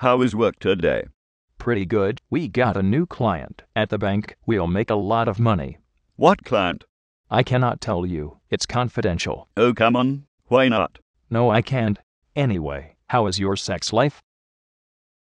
How is work today? Pretty good. We got a new client at the bank. We'll make a lot of money. What client? I cannot tell you. It's confidential. Oh, come on. Why not? No, I can't. Anyway, how is your sex life?